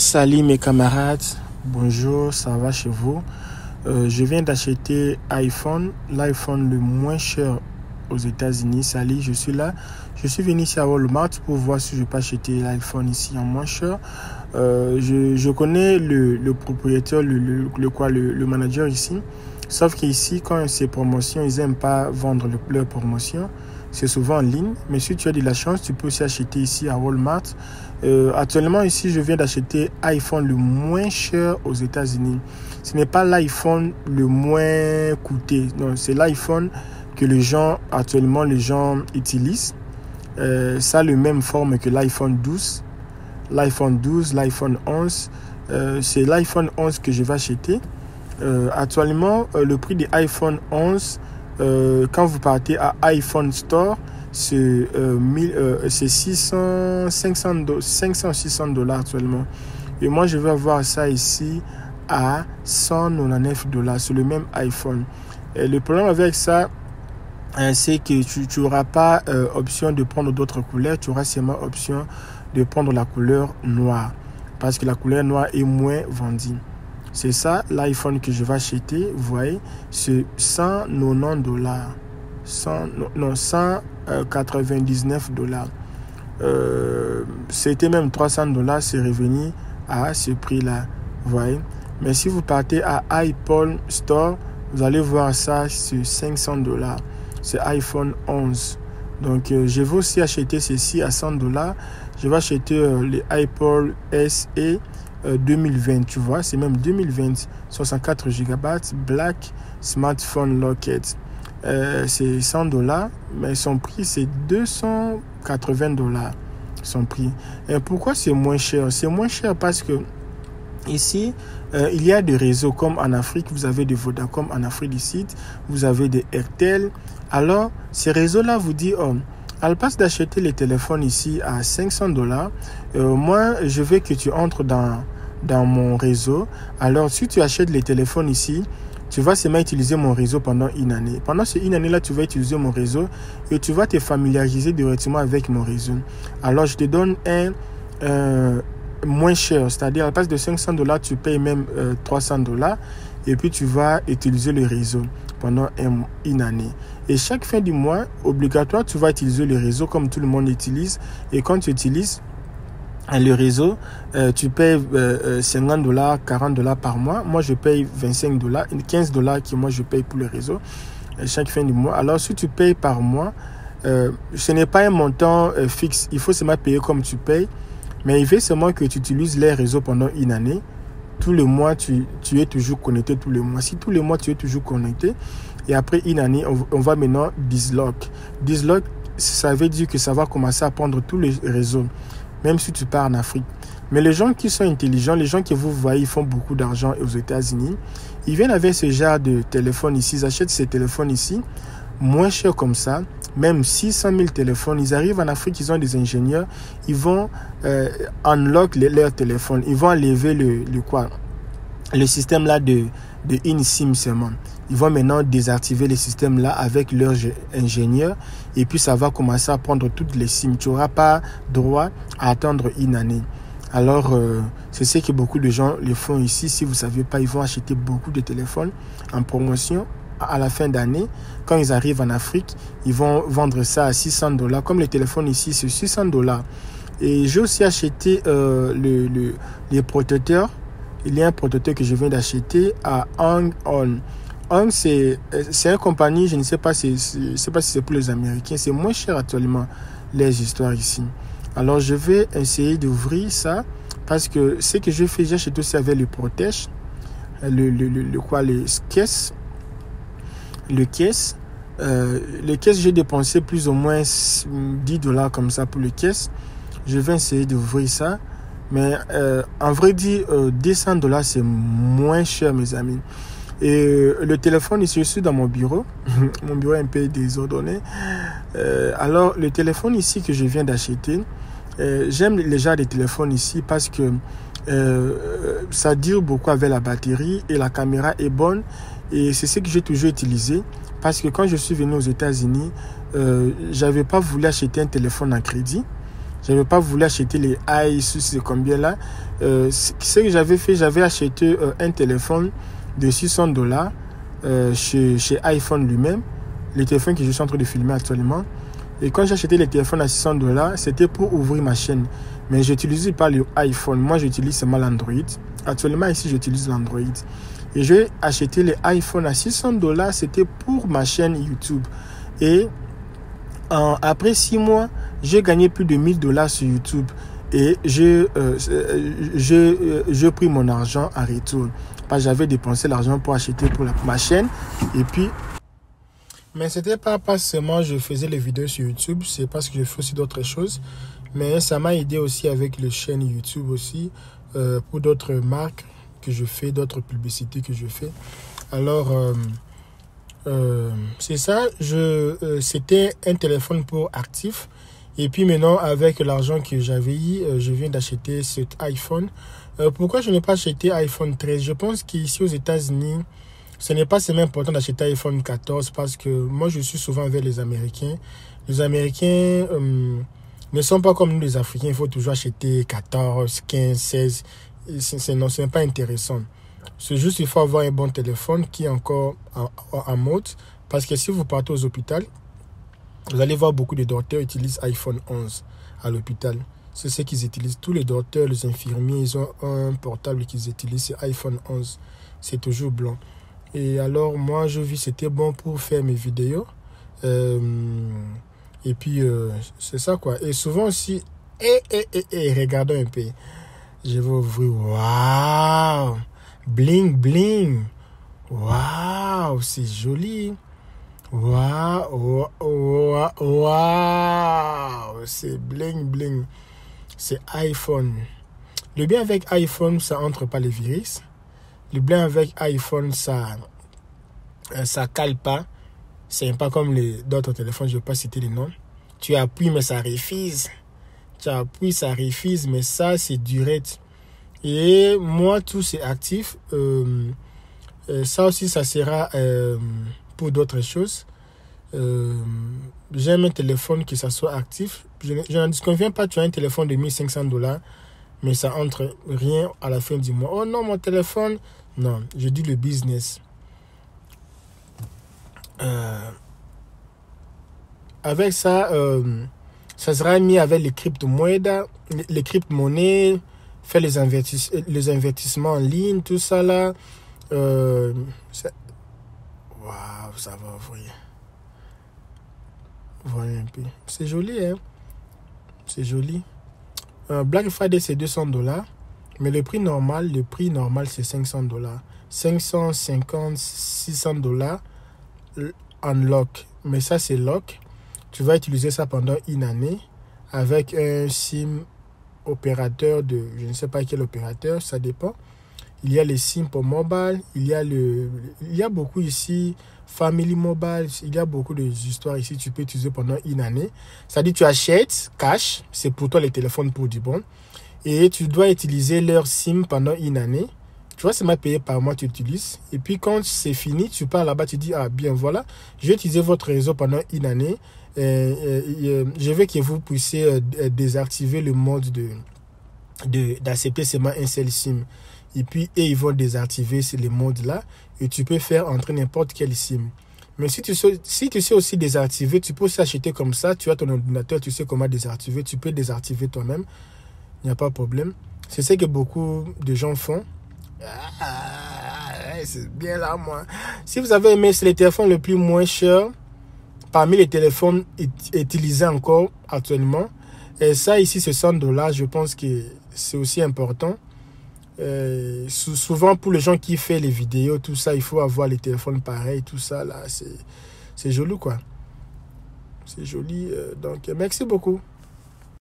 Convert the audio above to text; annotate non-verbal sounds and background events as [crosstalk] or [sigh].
Salut mes camarades, bonjour, ça va chez vous? Euh, Je viens d'acheter iPhone, l'iPhone le moins cher aux États-Unis. Salut, je suis là. Je suis venu ici à Walmart pour voir si je peux acheter l'iPhone ici en moins cher. Euh, je, je connais le, le propriétaire, le, le, le quoi, le, manager ici. Sauf qu'ici, quand c'est promotion, ils n'aiment pas vendre le, leur promotion. C'est souvent en ligne. Mais si tu as de la chance, tu peux aussi acheter ici à Walmart. Euh, actuellement, ici, je viens d'acheter iPhone le moins cher aux États-Unis. Ce n'est pas l'iPhone le moins coûté. Non, c'est l'iPhone que les gens, actuellement, les gens utilisent. Euh, ça a le même forme que l'iPhone 12. L'iPhone 12, l'iPhone 11. Euh, c'est l'iPhone 11 que je vais acheter. Actuellement, le prix de iPhone 11, euh, quand vous partez à iPhone Store, c'est euh, 1000, euh, c'est 600, 500, do- 500, 600 dollars actuellement. Et moi, je vais avoir ça ici à 199 dollars sur le même iPhone. Le problème avec ça, hein, c'est que tu n'auras pas euh, option de prendre d'autres couleurs, tu auras seulement option de prendre la couleur noire. Parce que la couleur noire est moins vendue. C'est ça l'iPhone que je vais acheter, vous voyez, c'est 190 dollars. 100, non, 199 dollars. Euh, C'était même 300 dollars, c'est revenu à ce prix-là, voyez? Mais si vous partez à iPhone Store, vous allez voir ça sur 500 dollars. C'est iPhone 11. Donc, euh, je vais aussi acheter ceci à 100 dollars. Je vais acheter euh, les iPod SE euh, 2020, tu vois, c'est même 2020, 64 GB, Black Smartphone Locket. Euh, c'est 100 dollars, mais son prix c'est 280 dollars. Son prix. Et pourquoi c'est moins cher? C'est moins cher parce que Ici, euh, il y a des réseaux comme en Afrique, vous avez des Vodacom en Afrique du Sud, vous avez des Airtel. Alors, ces réseaux-là vous disent, oh, la place d'acheter les téléphones ici à 500 dollars, euh, moi, je veux que tu entres dans, dans mon réseau. Alors, si tu achètes les téléphones ici, tu vas seulement utiliser mon réseau pendant une année. Pendant cette une année-là, tu vas utiliser mon réseau et tu vas te familiariser directement avec mon réseau. Alors, je te donne un... euh, moins cher, c'est-à-dire à la place de 500 dollars, tu payes même euh, 300 dollars et puis tu vas utiliser le réseau pendant un- une année. Et chaque fin du mois, obligatoire, tu vas utiliser le réseau comme tout le monde utilise. Et quand tu utilises le réseau, euh, tu payes euh, euh, 50 dollars, 40 dollars par mois. Moi, je paye 25 dollars, 15 dollars que moi je paye pour le réseau euh, chaque fin du mois. Alors, si tu payes par mois, euh, ce n'est pas un montant euh, fixe. Il faut seulement payer comme tu payes. Mais il fait seulement que tu utilises les réseaux pendant une année. Tous les mois, tu, es toujours connecté tous les mois. Si tous les mois, tu es toujours connecté, et après une année, on, on va maintenant dislock. Dislock, ça veut dire que ça va commencer à prendre tous les réseaux, même si tu pars en Afrique. Mais les gens qui sont intelligents, les gens que vous voyez, ils font beaucoup d'argent aux États-Unis, ils viennent avec ce genre de téléphone ici, ils achètent ces téléphones ici, moins cher comme ça, même 600 000 téléphones. Ils arrivent en Afrique, ils ont des ingénieurs, ils vont euh, unlock les- leur téléphone, ils vont enlever le, le quoi, le système là de, de in-sim seulement. Ils vont maintenant désactiver le système là avec leurs ingénieurs et puis ça va commencer à prendre toutes les SIM. Tu n'auras pas droit à attendre une année. Alors, euh, c'est ce que beaucoup de gens le font ici. Si vous ne savez pas, ils vont acheter beaucoup de téléphones en promotion à la fin d'année. Quand ils arrivent en Afrique, ils vont vendre ça à 600 dollars. Comme les téléphones ici, c'est 600 dollars. Et j'ai aussi acheté euh, le, les protecteurs. Il y a un protecteur que je viens d'acheter à Hang On. Hang, c'est une compagnie, je ne sais pas, si, si- c'est pour les Américains. C'est moins cher actuellement, les histoires ici. Alors, je vais essayer d'ouvrir ça parce que ce que je fais, j'ai acheté aussi avec le protège. Le, le, le, le quoi, les caisses. Le caisse. Euh, les caisses, j'ai dépensé plus ou moins 10 dollars comme ça pour les caisses. Je vais essayer d'ouvrir ça. Mais euh, en vrai dire, euh, 200 dollars, c'est moins cher, mes amis. Et euh, le téléphone, ici, je suis dans mon bureau. [laughs] mon bureau est un peu désordonné. Euh, alors, le téléphone ici que je viens d'acheter, euh, j'aime les genres de téléphones ici parce que ça dure beaucoup avec la batterie et la caméra est bonne. Et c'est ce que j'ai toujours utilisé parce que quand je suis venu aux États-Unis, j'avais pas voulu acheter un téléphone en crédit. Je n'avais pas voulu acheter les i c'est combien là. Ce que j'avais fait, j'avais acheté un téléphone de 600 dollars euh, chez, chez iPhone lui-même. Le téléphone que je suis en train de filmer actuellement. Et quand j'ai acheté les téléphones à 600 dollars, c'était pour ouvrir ma chaîne. Mais j'utilise pas l'iPhone. Moi, j'utilise seulement l'Android. Actuellement, ici, j'utilise l'Android. Et j'ai acheté les iPhones à 600 dollars. C'était pour ma chaîne YouTube. Et après six mois, j'ai gagné plus de 1000 dollars sur YouTube. Et j'ai euh, euh pris mon argent à retour. J'avais dépensé l'argent pour acheter pour la, ma chaîne. Et puis, mais c'était pas parce seulement je faisais les vidéos sur YouTube, c'est parce que je fais aussi d'autres choses. Mais ça m'a aidé aussi avec les chaînes YouTube aussi, euh, pour d'autres marques que je fais, d'autres publicités que je fais. Alors, euh, euh, c'est ça. Je, c'était un téléphone pour actif. Et puis maintenant, avec l'argent que j'avais eu, je viens d'acheter cet iPhone. pourquoi je n'ai pas acheté iPhone 13 Je pense qu'ici aux États-Unis, ce n'est pas seulement important d'acheter iPhone 14 parce que moi, je suis souvent avec les Américains. Les Américains ne sont pas comme nous les Africains, il faut toujours acheter 14, 15, 16. C'est, non, ce n'est pas intéressant. C'est juste qu'il faut avoir un bon téléphone qui est encore en, mode. Parce que si vous partez aux hôpitaux, vous allez voir beaucoup de docteurs utilisent iPhone 11 à l'hôpital. C'est ce qu'ils utilisent. Tous les docteurs, les infirmiers, ils ont un portable qu'ils utilisent, c'est iPhone 11. C'est toujours blanc. Et alors, moi, je vis, c'était bon pour faire mes vidéos. Euh, et puis, euh, c'est ça, quoi. Et souvent aussi, et, et, et, et, regardons un peu. Je vais ouvrir. Waouh! Bling, bling. Waouh, c'est joli. Waouh, waouh, waouh, c'est bling, bling. C'est iPhone. Le bien avec iPhone, ça entre pas les virus. Le bien avec iPhone, ça, ça cale pas. C'est pas comme les d'autres téléphones, je vais pas citer les noms. Tu appuies, mais ça refuse. Tu appuies, ça refuse, mais ça, c'est direct. Et moi, tout c'est actif. Euh, euh, ça aussi, ça sera euh, pour d'autres choses. J'aime un téléphone ça soit actif. Je, je n'en disconviens pas, tu as un téléphone de 1500 dollars, mais ça entre rien à la fin du mois. Oh non, mon téléphone. Non, je dis le business. Euh, avec ça, euh, ça sera mis avec les crypto-monnaies, les crypto-monnaies, faire les, les investissements en ligne, tout ça là. Euh, Waouh, ça va ouvrir. Voyez un peu. C'est joli, hein? C'est joli. Black Friday, c'est 200 dollars. Mais le prix normal, le prix normal, c'est 500 dollars. 550, 600 dollars unlock. Mais ça, c'est lock. Tu vas utiliser ça pendant une année avec un SIM opérateur de, je ne sais pas quel opérateur, ça dépend. Il y a les SIM pour mobile, il y a le, il y a beaucoup ici, Family Mobile, il y a beaucoup d'histoires ici, tu peux utiliser pendant une année. Dit tu achètes cash, c'est pour toi les téléphones pour du bon, et tu dois utiliser leur SIM pendant une année. Tu vois, c'est ma payé par mois, tu utilises. Et puis quand c'est fini, tu pars là-bas, tu dis, ah bien voilà, je vais utiliser votre réseau pendant une année. Je veux que vous puissiez euh, désactiver le mode de d'accepter seulement un seul SIM. Et puis, et ils vont désactiver ces modes-là. Et tu peux faire entrer n'importe quel SIM. Mais si tu, sais, si tu sais aussi désactiver, tu peux aussi acheter comme ça. Tu as ton ordinateur, tu sais comment désactiver. Tu peux désactiver toi-même. Il n'y a pas de problème. C'est ce que beaucoup de gens font. Ah, c'est bien là, moi. Si vous avez aimé, c'est le téléphone le plus moins cher parmi les téléphones utilisés encore actuellement. Et ça, ici, c'est 100 dollars. Je pense que c'est aussi important. Euh, souvent, pour les gens qui font les vidéos, tout ça, il faut avoir les téléphones pareils, tout ça, là. C'est joli, quoi. C'est joli. Euh, donc, merci beaucoup.